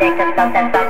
Consultants